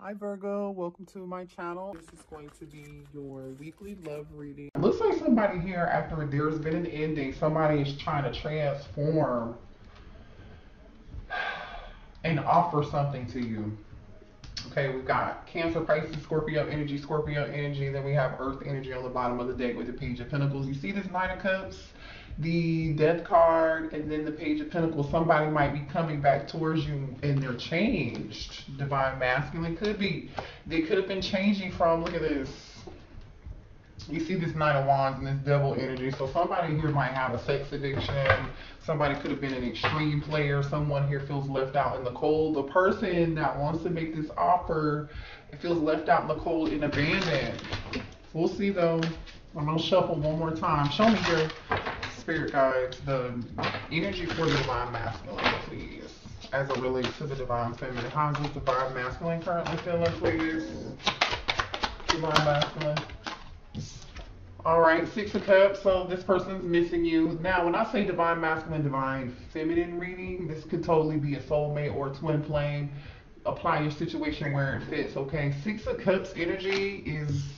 Hi Virgo, welcome to my channel. This is going to be your weekly love reading. It looks like somebody here, after there's been an ending, somebody is trying to transform and offer something to you. Okay, we've got Cancer, Pisces, Scorpio energy, Scorpio energy. Then we have Earth energy on the bottom of the deck with the Page of Pentacles. You see this Nine of Cups? The death card and then the page of pentacles somebody might be coming back towards you and they're changed. Divine masculine could be they could have been changing from look at this. You see this nine of wands and this devil energy. So somebody here might have a sex addiction. Somebody could have been an extreme player. Someone here feels left out in the cold. The person that wants to make this offer feels left out in the cold and abandoned. We'll see though. I'm gonna shuffle one more time. Show me here spirit guides, uh, the energy for the divine masculine, please, as it relates to the divine feminine. How does the divine masculine currently feeling, please? Divine masculine. All right, Six of Cups. So this person's missing you. Now, when I say divine masculine, divine feminine reading, this could totally be a soulmate or a twin flame. Apply your situation where it fits, okay? Six of Cups energy is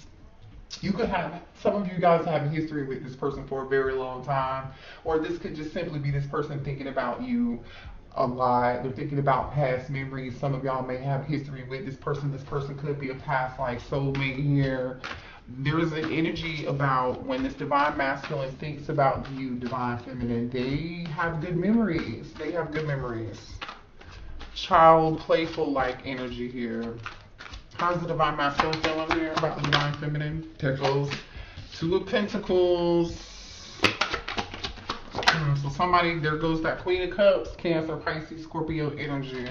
you could have some of you guys have a history with this person for a very long time, or this could just simply be this person thinking about you a lot. They're thinking about past memories. Some of y'all may have history with this person. This person could be a past like soulmate here. There's an energy about when this divine masculine thinks about you, divine feminine. They have good memories. They have good memories. Child, playful like energy here. How's the divine masculine feeling here about the divine feminine? Pentacles. Two of Pentacles. Hmm, so somebody, there goes that Queen of Cups, Cancer, Pisces, Scorpio energy.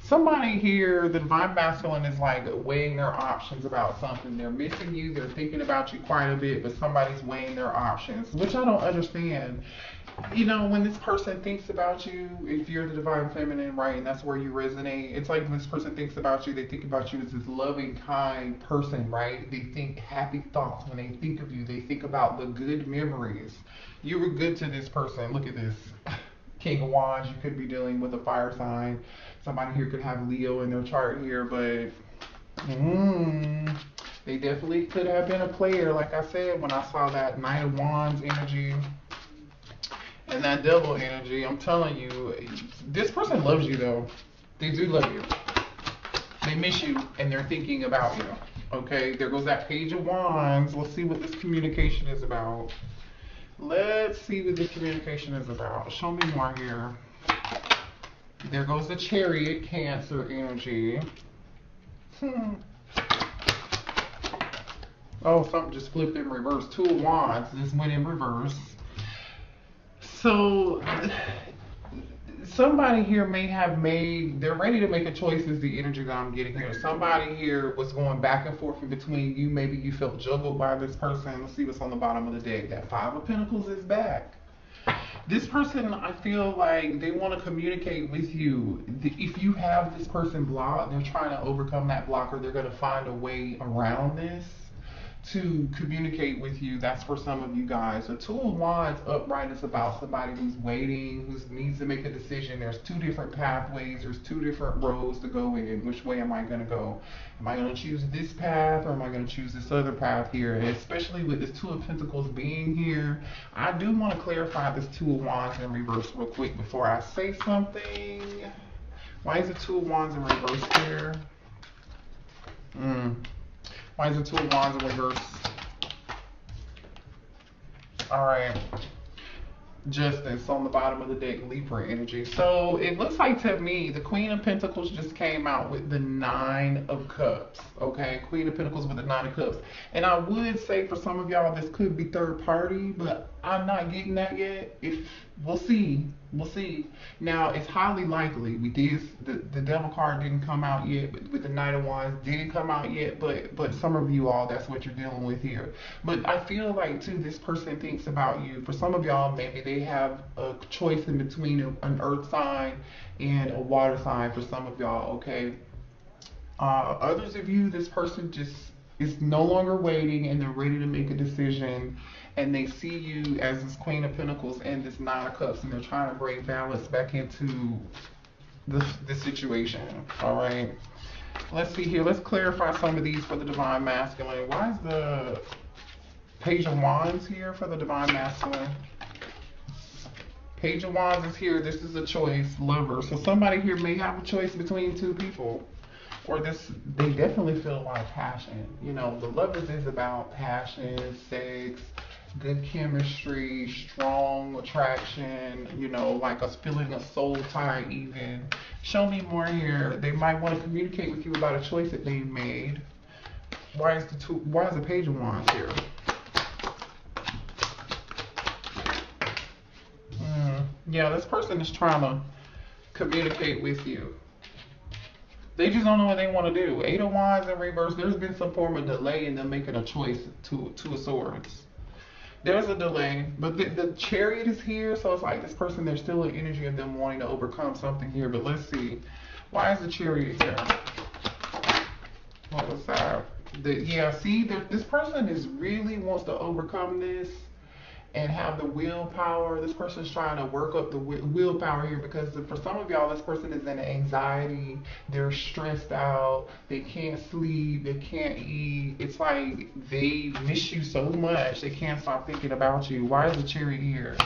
Somebody here, the divine masculine is like weighing their options about something. They're missing you, they're thinking about you quite a bit, but somebody's weighing their options, which I don't understand you know, when this person thinks about you, if you're the divine feminine, right, and that's where you resonate, it's like when this person thinks about you, they think about you as this loving, kind person, right? They think happy thoughts when they think of you. They think about the good memories. You were good to this person. Look at this. King of Wands, you could be dealing with a fire sign. Somebody here could have Leo in their chart here, but mm, they definitely could have been a player, like I said, when I saw that Knight of Wands energy and that devil energy, I'm telling you, this person loves you though. They do love you. They miss you and they're thinking about you. Okay, there goes that page of wands. Let's see what this communication is about. Let's see what the communication is about. Show me more here. There goes the chariot cancer energy. Hmm. Oh, something just flipped in reverse. Two of wands. This went in reverse. So somebody here may have made they're ready to make a choice is the energy that I'm getting here. Somebody here was going back and forth in between you. Maybe you felt juggled by this person. Let's see what's on the bottom of the deck. That five of pentacles is back. This person, I feel like they want to communicate with you. If you have this person blocked, they're trying to overcome that blocker. they're going to find a way around this to communicate with you. That's for some of you guys. The two of wands upright is about somebody who's waiting, who needs to make a decision. There's two different pathways. There's two different roads to go in. Which way am I going to go? Am I going to choose this path or am I going to choose this other path here? And especially with this two of pentacles being here, I do want to clarify this two of wands in reverse real quick before I say something. Why is the two of wands in reverse here? Hmm. Is the Two of Wands in reverse? Alright. Justice on the bottom of the deck, Libra energy. So it looks like to me the Queen of Pentacles just came out with the Nine of Cups. Okay, Queen of Pentacles with the Nine of Cups. And I would say for some of y'all this could be third party, but I'm not getting that yet. If we'll see, we'll see. Now it's highly likely we did the the Devil card didn't come out yet, but with the Knight of Wands didn't come out yet. But but some of you all that's what you're dealing with here. But I feel like too this person thinks about you. For some of y'all maybe they have a choice in between an Earth sign and a water sign. For some of y'all, okay. Uh, others of you, this person just is no longer waiting and they're ready to make a decision and they see you as this Queen of Pentacles and this Nine of Cups, and they're trying to bring balance back into the, the situation. All right. Let's see here. Let's clarify some of these for the divine masculine. Why is the page of wands here for the divine masculine? Page of wands is here. This is a choice, lover. So somebody here may have a choice between two people. Or this, they definitely feel a lot of passion. You know, the lovers is about passion, sex, good chemistry, strong attraction, you know, like a feeling of soul tie even. Show me more here. They might want to communicate with you about a choice that they made. Why is the two why is the page of wands here? Mm, yeah, this person is trying to communicate with you. They just don't know what they want to do. Eight of Wands in reverse. There's been some form of delay in them making a choice. to Two of Swords there's a delay, but the, the chariot is here, so it's like this person, there's still an energy of them wanting to overcome something here. But let's see, why is the chariot here? What was that? The, yeah, see, this person is really wants to overcome this and have the willpower. This person's trying to work up the willpower here because for some of y'all, this person is in anxiety. They're stressed out. They can't sleep. They can't eat. It's like they miss you so much. They can't stop thinking about you. Why is the chariot here?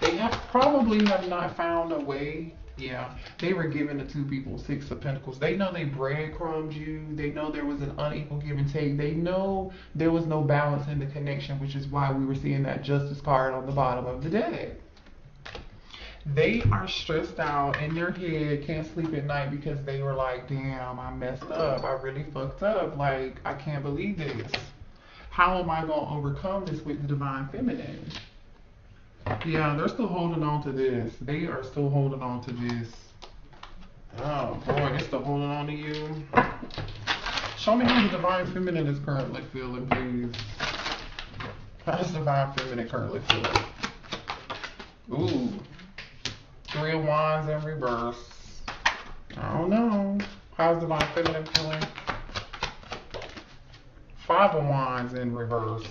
They have probably have not found a way yeah, they were giving the two people six of pentacles. They know they breadcrumbed you. They know there was an unequal give and take. They know there was no balance in the connection, which is why we were seeing that justice card on the bottom of the deck. They are stressed out in their head, can't sleep at night because they were like, damn, I messed up. I really fucked up. Like, I can't believe this. How am I going to overcome this with the divine feminine? Yeah, they're still holding on to this. They are still holding on to this. Oh boy, they're still holding on to you. Show me how the divine feminine is currently feeling, please. How's the divine feminine currently feeling? Ooh. Three of Wands in reverse. I don't know. How's the divine feminine feeling? Five of Wands in reverse.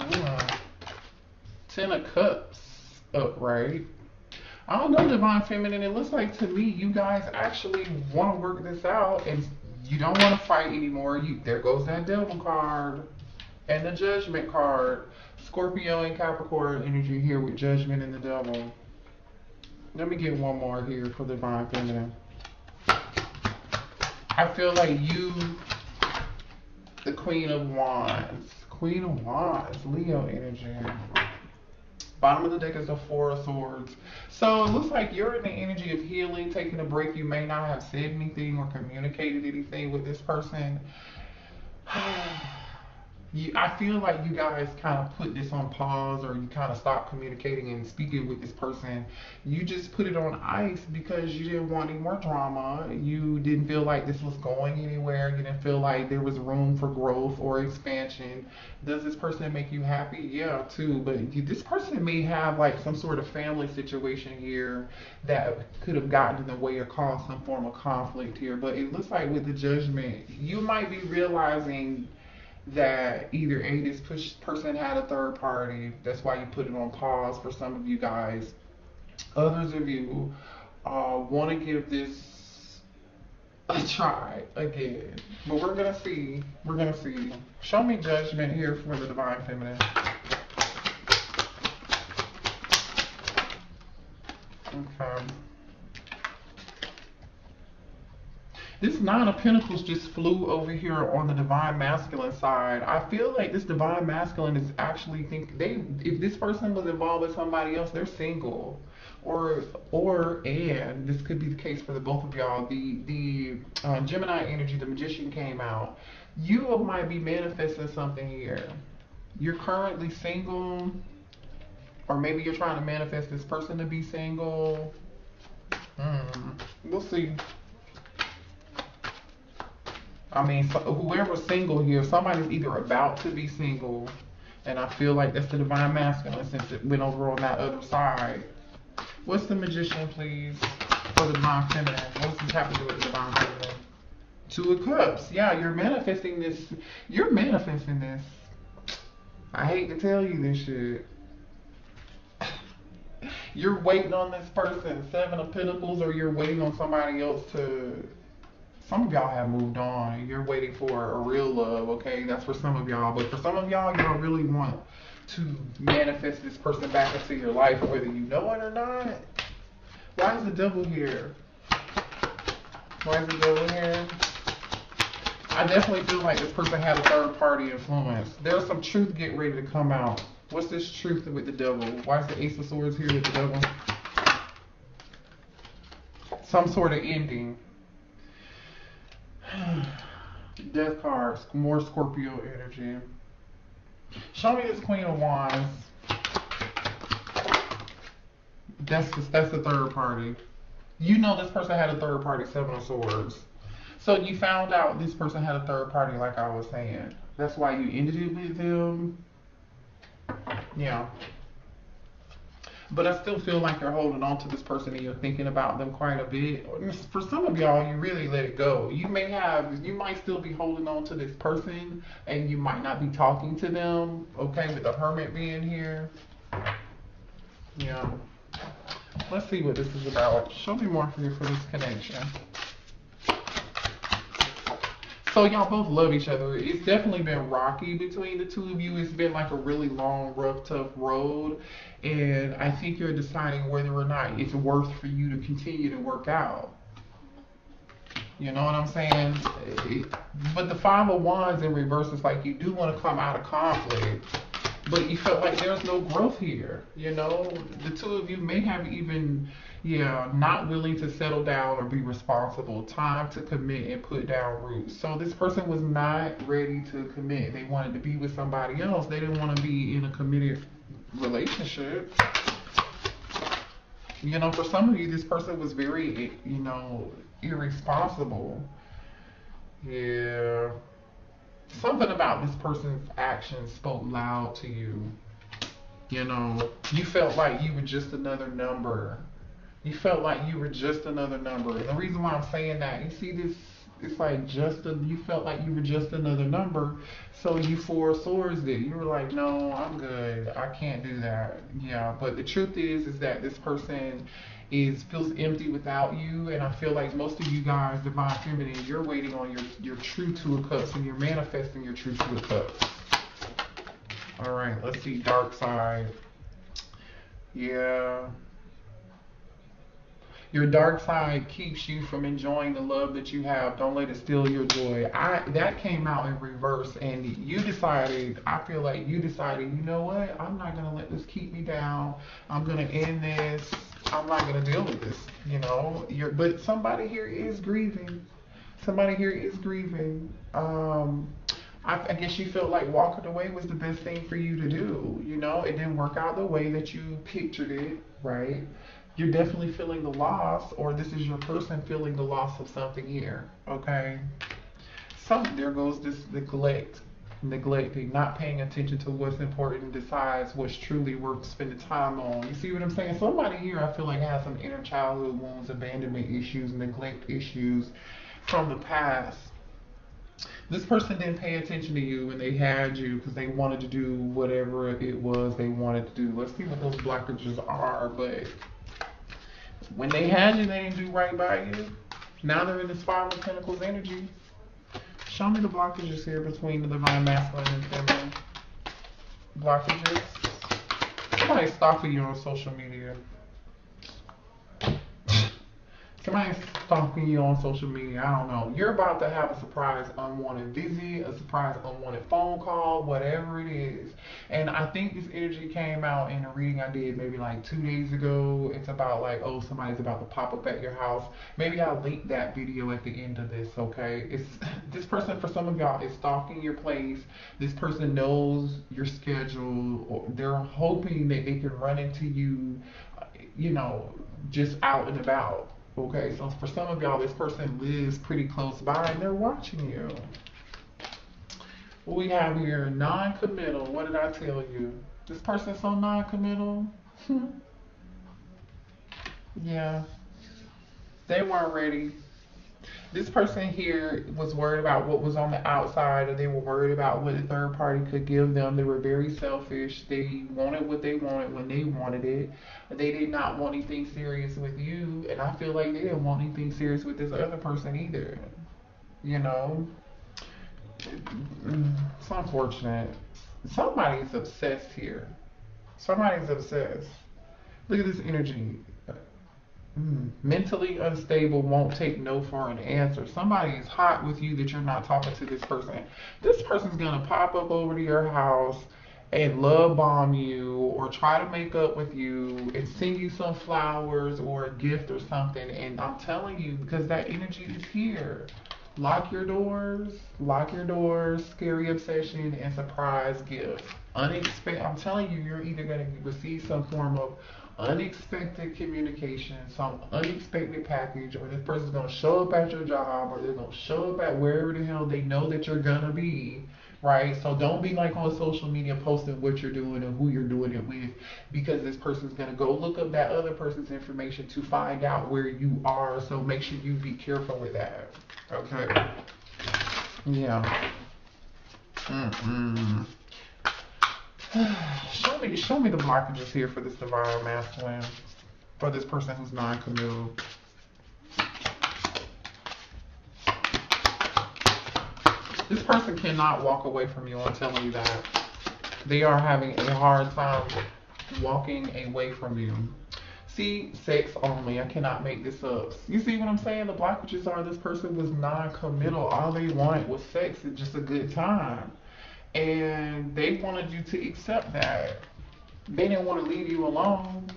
Ooh. Ten of Cups upright. I don't know, Divine Feminine. It looks like to me you guys actually want to work this out and you don't want to fight anymore. You There goes that Devil card and the Judgment card. Scorpio and Capricorn energy here with Judgment and the Devil. Let me get one more here for the Divine Feminine. I feel like you, the Queen of Wands. Queen of Wands, Leo energy. Bottom of the deck is the Four of Swords. So it looks like you're in the energy of healing, taking a break. You may not have said anything or communicated anything with this person. You, I feel like you guys kind of put this on pause or you kind of stopped communicating and speaking with this person. You just put it on ice because you didn't want any more drama. You didn't feel like this was going anywhere. You didn't feel like there was room for growth or expansion. Does this person make you happy? Yeah, too. But you, this person may have like some sort of family situation here that could have gotten in the way or caused some form of conflict here. But it looks like with the judgment, you might be realizing that either A, this push person had a third party, that's why you put it on pause for some of you guys. Others of you uh, want to give this a try again. But we're to see. We're to see. Show me judgment here for the Divine Feminine. Okay. This Nine of Pentacles just flew over here on the Divine Masculine side. I feel like this Divine Masculine is actually think they if this person was involved with somebody else, they're single. Or or and this could be the case for the both of y'all. The the uh, Gemini energy, the Magician came out. You might be manifesting something here. You're currently single, or maybe you're trying to manifest this person to be single. Hmm. We'll see. I mean, whoever's single here, somebody's either about to be single, and I feel like that's the divine masculine since it went over on that other side. What's the magician, please, for the divine feminine? What's this have to do with the divine feminine? Two of Cups. Yeah, you're manifesting this. You're manifesting this. I hate to tell you this shit. You're waiting on this person, Seven of Pentacles, or you're waiting on somebody else to some of y'all have moved on. You're waiting for a real love, okay? That's for some of y'all. But for some of y'all, y'all really want to manifest this person back into your life, whether you know it or not. Why is the devil here? Why is the devil here? I definitely feel like this person had a third party influence. There's some truth getting ready to come out. What's this truth with the devil? Why is the Ace of Swords here with the devil? Some sort of ending. Death cards, more Scorpio energy. Show me this Queen of Wands. That's the, that's the third party. You know this person had a third party, Seven of Swords. So you found out this person had a third party, like I was saying. That's why you ended it with them. Yeah. But I still feel like you're holding on to this person and you're thinking about them quite a bit. For some of y'all, you really let it go. You may have, you might still be holding on to this person and you might not be talking to them, okay, with the hermit being here. Yeah. Let's see what this is about. Show me more for you for this connection. So y'all both love each other. It's definitely been rocky between the two of you. It's been like a really long, rough, tough road. And I think you're deciding whether or not it's worth for you to continue to work out. You know what I'm saying? But the five of wands in reverse is like you do want to come out of conflict, but you felt like there's no growth here. You know, the two of you may have even yeah, not willing to settle down or be responsible. Time to commit and put down roots. So this person was not ready to commit. They wanted to be with somebody else. They didn't want to be in a committed relationship. You know, for some of you, this person was very, you know, irresponsible. Yeah. Something about this person's actions spoke loud to you. You know, you felt like you were just another number you felt like you were just another number. And the reason why I'm saying that, you see this, it's like just a, you felt like you were just another number. So you four swords did. You were like, no, I'm good. I can't do that. Yeah. But the truth is, is that this person is feels empty without you. And I feel like most of you guys, divine feminine, you're waiting on your your true two of cups and you're manifesting your true two of cups. All right. Let's see. Dark side. Yeah. Your dark side keeps you from enjoying the love that you have. Don't let it steal your joy. I that came out in reverse, and you decided. I feel like you decided. You know what? I'm not gonna let this keep me down. I'm gonna end this. I'm not gonna deal with this. You know. You're, but somebody here is grieving. Somebody here is grieving. Um, I, I, guess you felt like walking away was the best thing for you to do. You know, it didn't work out the way that you pictured it, right? you're definitely feeling the loss, or this is your person feeling the loss of something here. Okay. Some there goes this neglect, neglecting, not paying attention to what's important, decides what's truly worth spending time on. You see what I'm saying? Somebody here, I feel like has some inner childhood wounds, abandonment issues, neglect issues from the past. This person didn't pay attention to you when they had you because they wanted to do whatever it was they wanted to do. Let's see what those blockages are, but when they had you, they didn't do right by you. Now they're in the Five of Pentacles energy. Show me the blockages here between the divine masculine and feminine. Blockages. Somebody stalking you on social media. Stalking you on social media. I don't know. You're about to have a surprise unwanted visit, a surprise unwanted phone call, whatever it is. And I think this energy came out in a reading I did maybe like two days ago. It's about like, oh, somebody's about to pop up at your house. Maybe I'll link that video at the end of this, okay? It's this person for some of y'all is stalking your place. This person knows your schedule. Or they're hoping that they can run into you, you know, just out and about Okay, so for some of y'all, this person lives pretty close by and they're watching you. We have here, non-committal. What did I tell you? This person's so non-committal. yeah. They weren't ready this person here was worried about what was on the outside, or they were worried about what a third party could give them. They were very selfish. They wanted what they wanted when they wanted it. They did not want anything serious with you, and I feel like they didn't want anything serious with this other person either. You know, it's unfortunate. Somebody's obsessed here. Somebody's obsessed. Look at this energy. Mm, mentally unstable, won't take no for an answer. Somebody is hot with you that you're not talking to this person. This person's gonna pop up over to your house and love bomb you or try to make up with you and send you some flowers or a gift or something. And I'm telling you, because that energy is here. Lock your doors, lock your doors, scary obsession, and surprise gift. Unexpected, I'm telling you, you're either going to receive some form of unexpected communication, some unexpected package, or this person's going to show up at your job, or they're to show up at wherever the hell they know that you're going to be, right? So don't be like on social media posting what you're doing and who you're doing it with, because this person's going to go look up that other person's information to find out where you are. So make sure you be careful with that, okay? Yeah. Mm-mm. Show me, show me the blockages here for this divine masculine, for this person who's non-committal. This person cannot walk away from you. I'm telling you that. They are having a hard time walking away from you. See, sex only. I cannot make this up. You see what I'm saying? The blockages are this person was non-committal. All they want was sex and just a good time and they wanted you to accept that. They didn't want to leave you alone,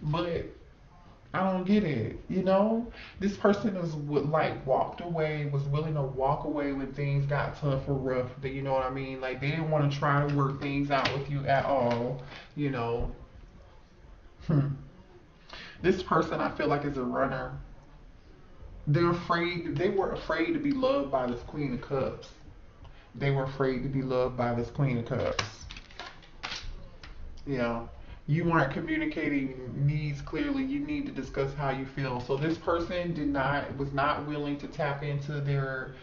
but I don't get it. You know, this person is like walked away, was willing to walk away when things got tough or rough. You know what I mean? Like they didn't want to try to work things out with you at all. You know. Hmm. This person I feel like is a runner. They're afraid. They were afraid to be loved by this Queen of Cups they were afraid to be loved by this Queen of Cups. You know, you weren't communicating needs clearly. You need to discuss how you feel. So this person did not was not willing to tap into their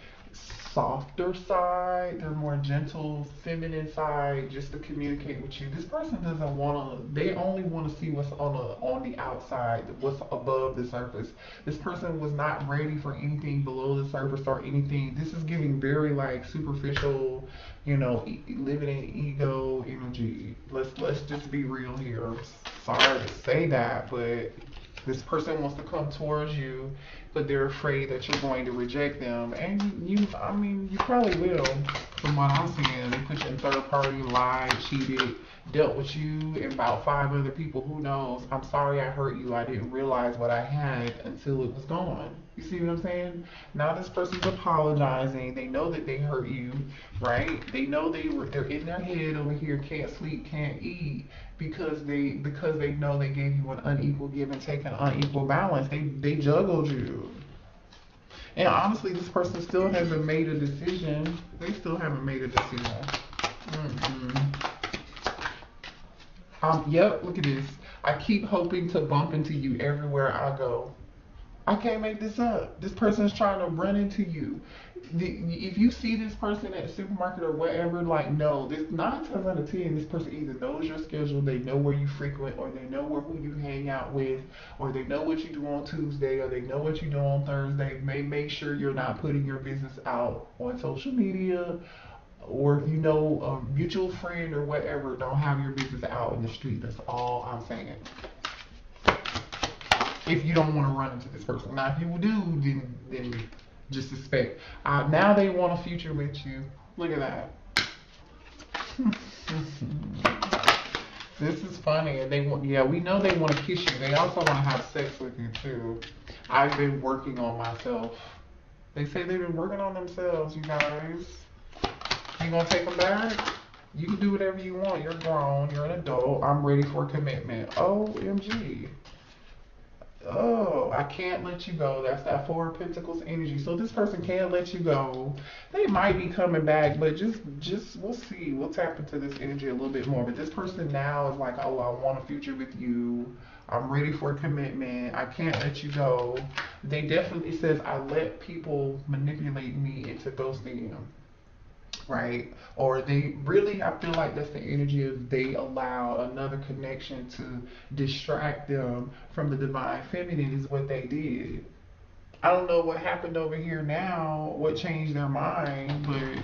softer side, their more gentle, feminine side, just to communicate with you. This person doesn't want to. They only want to see what's on the on the outside, what's above the surface. This person was not ready for anything below the surface or anything. This is giving very like superficial, you know, e- living in ego energy. Let's let's just be real here. Sorry to say that, but this person wants to come towards you but they're afraid that you're going to reject them. And you, I mean, you probably will. From what I'm seeing, they put you in third party, lied, cheated, dealt with you and about five other people. Who knows? I'm sorry I hurt you. I didn't realize what I had until it was gone. You see what I'm saying? Now this person's apologizing. They know that they hurt you, right? They know they were they're in their head over here, can't sleep, can't eat because they because they know they gave you an unequal give and take, an unequal balance. They they juggled you. And honestly, this person still hasn't made a decision. They still haven't made a decision. Mm-hmm. Um, yep, look at this. I keep hoping to bump into you everywhere I go. I can't make this up. This person is trying to run into you. The, if you see this person at a supermarket or whatever, like, no, this nine times out of ten, this person either knows your schedule, they know where you frequent, or they know where who you hang out with, or they know what you do on Tuesday, or they know what you do on Thursday. May make sure you're not putting your business out on social media, or if you know a mutual friend or whatever, don't have your business out in the street. That's all I'm saying if you don't want to run into this person. Now, if you do, then then just suspect. Uh, now they want a future with you. Look at that. this is funny, and they want. Yeah, we know they want to kiss you. They also want to have sex with you too. I've been working on myself. They say they've been working on themselves, you guys. You gonna take them back? You can do whatever you want. You're grown. You're an adult. I'm ready for commitment. OMG oh, I can't let you go. That's that Four of Pentacles energy. So this person can't let you go. They might be coming back, but just, just we'll see. We'll tap into this energy a little bit more. But this person now is like, oh, I want a future with you. I'm ready for a commitment. I can't let you go. They definitely says I let people manipulate me into ghosting them right? Or they really, I feel like that's the energy of they allow another connection to distract them from the divine feminine, is what they did. I don't know what happened over here now, what changed their mind, but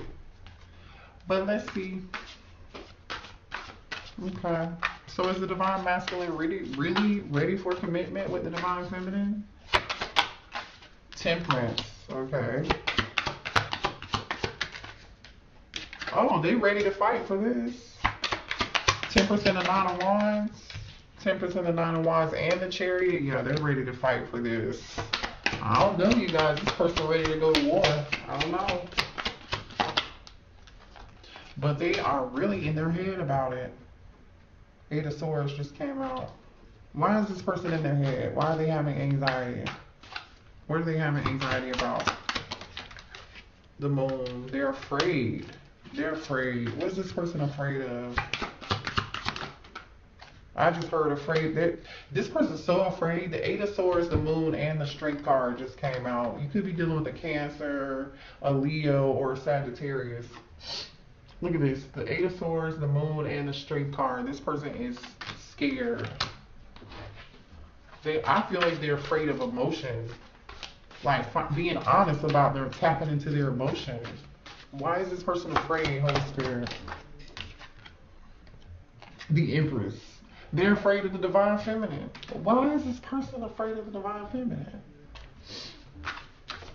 but let's see. Okay. So is the divine masculine really really ready for commitment with the divine feminine? Temperance. Okay. Oh, they ready to fight for this. 10% of nine of wands. 10% of nine of wands and the chariot. Yeah, they're ready to fight for this. I don't know, you guys. This person ready to go to war. I don't know. But they are really in their head about it. Eight of Swords just came out. Why is this person in their head? Why are they having anxiety? What are they having anxiety about? The moon. They're afraid. They're afraid. What is this person afraid of? I just heard afraid that this person's so afraid. The Eight of Swords, the Moon, and the Strength card just came out. You could be dealing with a Cancer, a Leo, or a Sagittarius. Look at this. The Eight of Swords, the Moon, and the Strength card. This person is scared. They, I feel like they're afraid of emotion. Like being honest about their tapping into their emotions. Why is this person afraid, Holy Spirit? The Empress. They're afraid of the divine feminine. Why is this person afraid of the divine feminine?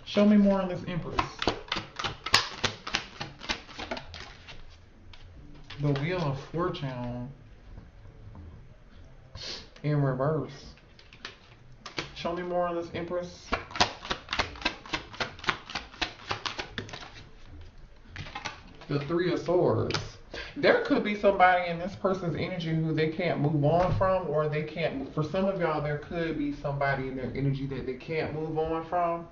Show me more on this Empress. The Wheel of Fortune in reverse. Show me more on this Empress. The Three of Swords. There could be somebody in this person's energy who they can't move on from, or they can't. For some of y'all, there could be somebody in their energy that they can't move on from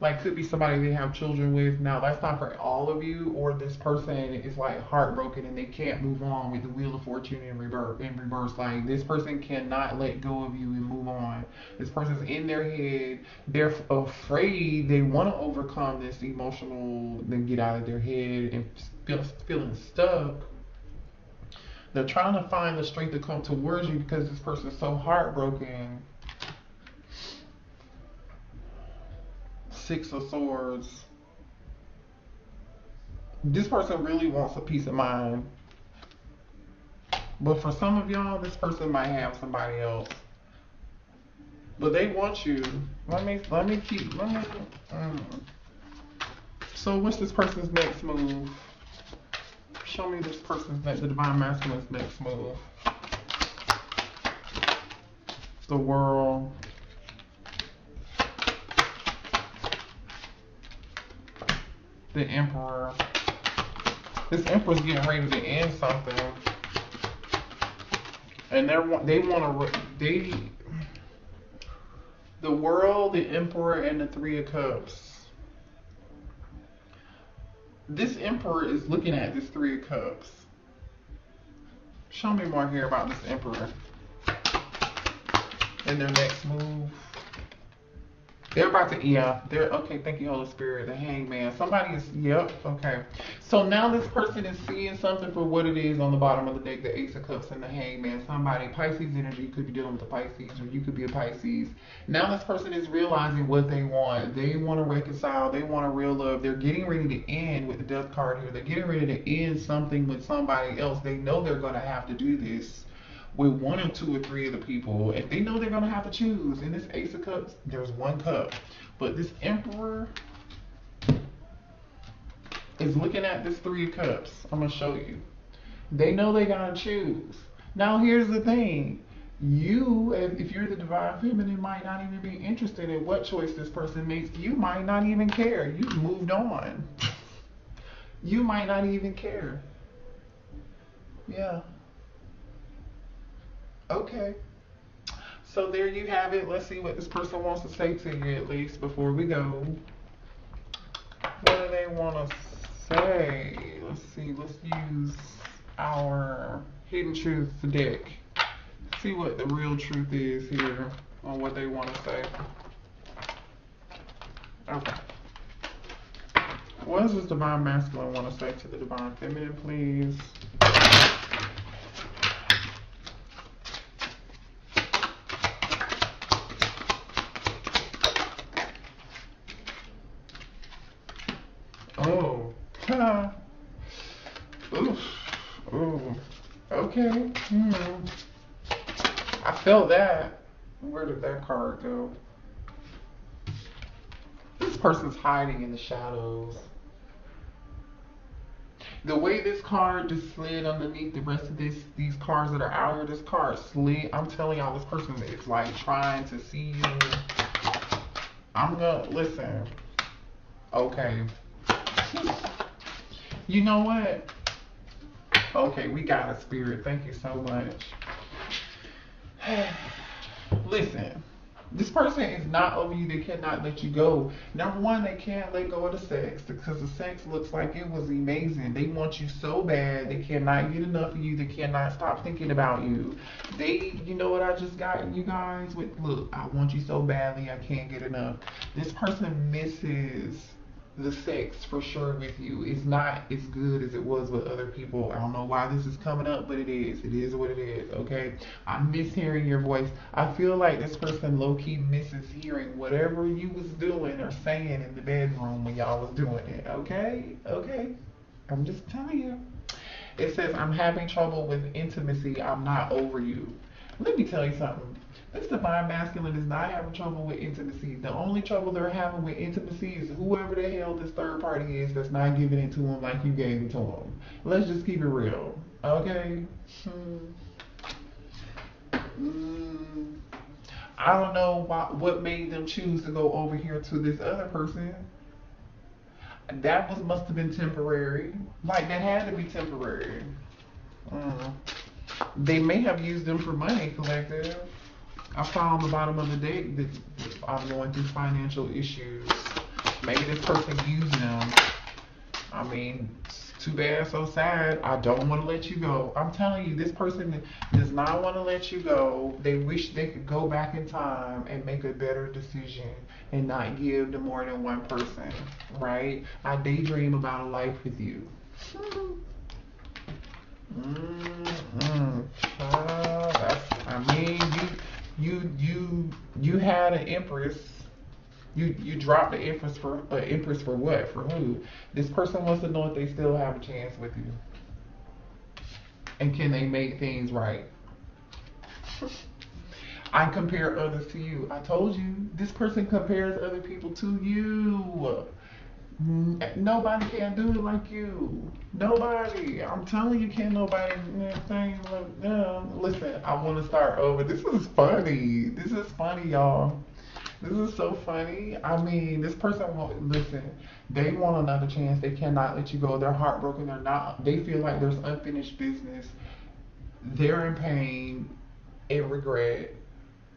like could be somebody they have children with. Now that's not for all of you, or this person is like heartbroken and they can't move on with the wheel of fortune in reverse. In reverse, like this person cannot let go of you and move on. This person's in their head. They're afraid. They want to overcome this emotional, then get out of their head and feel feeling stuck. They're trying to find the strength to come towards you because this person's so heartbroken Six of Swords. This person really wants a peace of mind. But for some of y'all, this person might have somebody else. But they want you. Let me let me keep let me um. So what's this person's next move? Show me this person's next the divine masculine's next move. The world. The Emperor. This Emperor's getting ready to end something. And they're they want to they the world, the Emperor, and the Three of Cups. This Emperor is looking at this Three of Cups. Show me more here about this Emperor. And their next move. They're about to, yeah, they're, okay, thank you, Holy Spirit, the hangman. Somebody is, yep, okay. So now this person is seeing something for what it is on the bottom of the deck, the Ace of Cups and the hangman. Somebody, Pisces energy, could be dealing with the Pisces, or you could be a Pisces. Now this person is realizing what they want. They want to reconcile. They want a real love. They're getting ready to end with the death card here. They're getting ready to end something with somebody else. They know they're going to have to do this with one or two or three of the people, if they know they're gonna have to choose, in this Ace of Cups, there's one cup. But this Emperor is looking at this Three of Cups. I'm gonna show you. They know they gotta choose. Now here's the thing. You, if you're the divine feminine, might not even be interested in what choice this person makes. You might not even care. You've moved on. you might not even care. Yeah. Okay. So there you have it. Let's see what this person wants to say to you at least before we go. What do they want to say? Let's see. Let's use our hidden truth deck. See what the real truth is here on what they want to say. Okay. What does this divine masculine want to say to the divine feminine, please? Oof. Ooh. Okay. Hmm. I felt that. Where did that card go? This person's hiding in the shadows. The way this card just slid underneath the rest of this, these cards that are out here, this card slid. I'm telling y'all, this person is like trying to see you. I'm gonna listen. Okay. You know what? Okay, we got a spirit. Thank you so much. Listen, this person is not over you. They cannot let you go. Number one, they can't let go of the sex because the sex looks like it was amazing. They want you so bad. They cannot get enough of you. They cannot stop thinking about you. They, you know what I just got, you guys? With look, I want you so badly. I can't get enough. This person misses the sex for sure with you is not as good as it was with other people. I don't know why this is coming up, but it is. It is what it is, okay? I miss hearing your voice. I feel like this person low key misses hearing whatever you was doing or saying in the bedroom when y'all was doing it, okay? Okay? I'm just telling you. It says, I'm having trouble with intimacy. I'm not over you. Let me tell you something. This divine masculine is not having trouble with intimacy. The only trouble they're having with intimacy is whoever the hell this third party is that's not giving it to them like you gave it to them. Let's just keep it real, okay? Mm. I don't know why, what made them choose to go over here to this other person. That was must have been temporary. Like that had to be temporary. Mm. They may have used them for money, collective. I found the bottom of the deck that I'm going through financial issues. Maybe this person used them. I mean, too bad, so sad. I don't want to let you go. I'm telling you, this person does not want to let you go. They wish they could go back in time and make a better decision and not give to more than one person, right? I daydream about a life with you. Mm-hmm. Uh, I mean, you you you you had an empress. You you dropped the empress for uh, empress for what? For who? This person wants to know if they still have a chance with you, and can they make things right? I compare others to you. I told you this person compares other people to you. Mm, nobody can do it like you. Nobody. I'm telling you, can't nobody thing. Listen, I want to start over. This is funny. This is funny, y'all. This is so funny. I mean, this person won't listen. They want another chance. They cannot let you go. They're heartbroken. They're not. They feel like there's unfinished business. They're in pain and regret.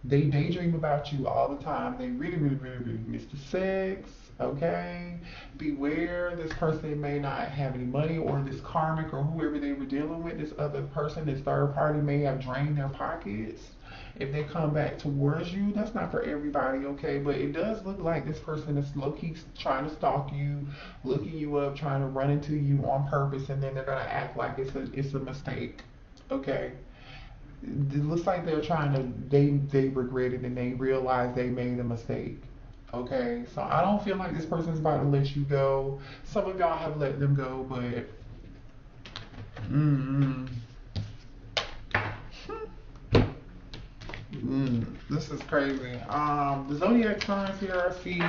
They daydream about you all the time. They really, really, really, really miss the sex Okay? Beware, this person may not have any money, or this karmic or whoever they were dealing with, this other person, this third party may have drained their pockets. If they come back towards you, that's not for everybody, okay? But it does look like this person is low key trying to stalk you, looking you up, trying to run into you on purpose, and then they're gonna act like it's a it's a mistake, okay? It looks like they're trying to they they regret it and they realize they made a mistake. Okay, so I don't feel like this person's about to let you go. Some of y'all have let them go, but mm, mm, this is crazy. Um, the zodiac signs here I see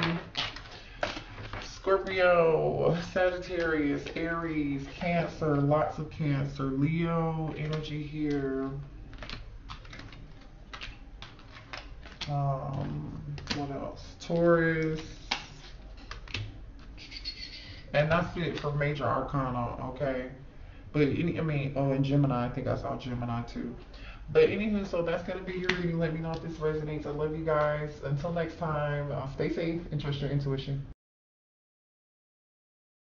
Scorpio, Sagittarius, Aries, Cancer, lots of Cancer, Leo energy here. Um, what else? Taurus. And that's it for major arcana, okay? But any, I mean, oh, and Gemini, I think I saw Gemini too. But anywho, so that's gonna be your reading. Let me know if this resonates. I love you guys. Until next time, uh, stay safe and trust your intuition.